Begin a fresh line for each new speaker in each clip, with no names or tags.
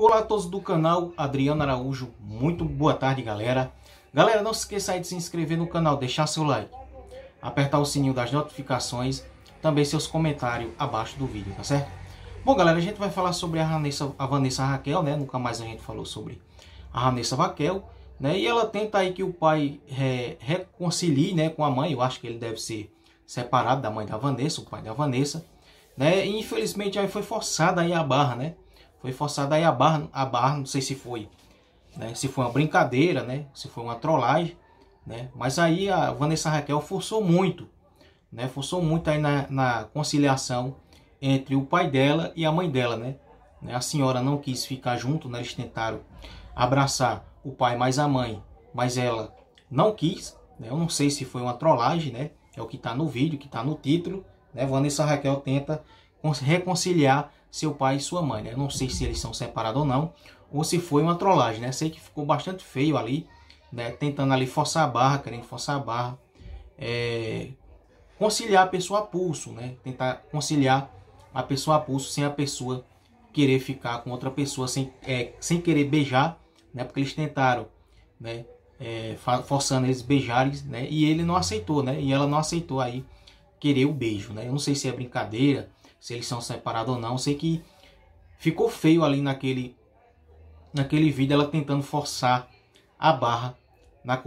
Olá a todos do canal Adriano Araújo, muito boa tarde galera. Galera, não se esqueça aí de se inscrever no canal, deixar seu like, apertar o sininho das notificações, também seus comentários abaixo do vídeo, tá certo? Bom galera, a gente vai falar sobre a Vanessa, a Vanessa Raquel, né? Nunca mais a gente falou sobre a Vanessa Raquel, né? E ela tenta aí que o pai re, reconcilie né, com a mãe, eu acho que ele deve ser separado da mãe da Vanessa, o pai da Vanessa, né? E infelizmente aí foi forçada aí a barra, né? Foi forçada aí a barra, a barra, não sei se foi, né? Se foi uma brincadeira, né? Se foi uma trollagem, né? Mas aí a Vanessa Raquel forçou muito, né? Forçou muito aí na, na conciliação entre o pai dela e a mãe dela, né? A senhora não quis ficar junto, né? Eles tentaram abraçar o pai mais a mãe, mas ela não quis, né? Eu não sei se foi uma trollagem, né? É o que está no vídeo, que está no título, né? Vanessa Raquel tenta reconciliar seu pai e sua mãe. Né? Não sei se eles são separados ou não, ou se foi uma trollagem. Né? Sei que ficou bastante feio ali, né? tentando ali forçar a barra, querendo forçar a barra. É... Conciliar a pessoa a pulso, né? tentar conciliar a pessoa a pulso sem a pessoa querer ficar com outra pessoa, sem, é, sem querer beijar, né? porque eles tentaram, né? É, forçando eles beijarem, né? E ele não aceitou, né? E ela não aceitou aí querer o beijo, né? Eu não sei se é brincadeira, se eles são separados ou não. Sei que ficou feio ali naquele, naquele vídeo ela tentando forçar a barra na,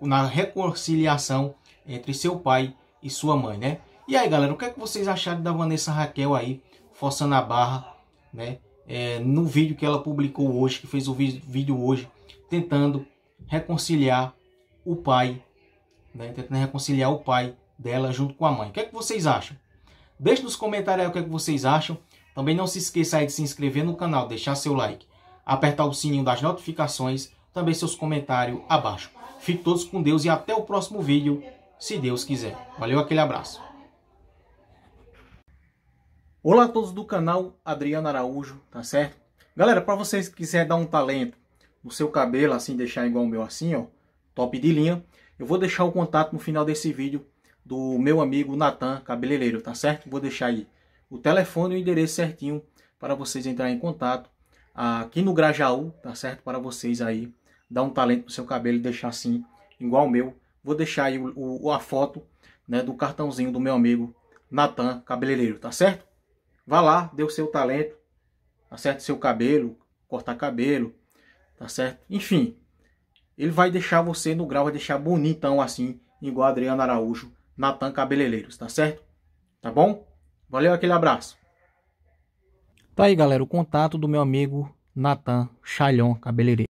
na reconciliação entre seu pai e sua mãe, né? E aí, galera, o que é que vocês acharam da Vanessa Raquel aí forçando a barra, né? É, no vídeo que ela publicou hoje, que fez o vídeo hoje, tentando reconciliar o pai, né? Tentando reconciliar o pai dela junto com a mãe. O que é que vocês acham? Deixe nos comentários aí o que, é que vocês acham. Também não se esqueça aí de se inscrever no canal, deixar seu like, apertar o sininho das notificações, também seus comentários abaixo. Fiquem todos com Deus e até o próximo vídeo, se Deus quiser. Valeu, aquele abraço. Olá a todos do canal Adriano Araújo, tá certo? Galera, para vocês que quiserem dar um talento no seu cabelo, assim, deixar igual o meu assim, ó, top de linha, eu vou deixar o contato no final desse vídeo do meu amigo Natan Cabeleireiro, tá certo? Vou deixar aí o telefone e o endereço certinho para vocês entrarem em contato aqui no Grajaú, tá certo? Para vocês aí dar um talento no seu cabelo e deixar assim igual o meu. Vou deixar aí o, o, a foto né, do cartãozinho do meu amigo Natan Cabeleireiro, tá certo? Vá lá, dê o seu talento, acerte seu cabelo, cortar cabelo, tá certo? Enfim, ele vai deixar você no grau, vai deixar bonitão assim, igual Adriano Araújo Natan Cabeleireiros, tá certo? Tá bom? Valeu, aquele abraço. Tá aí, galera, o contato do meu amigo Natan Chalhon Cabeleireiro.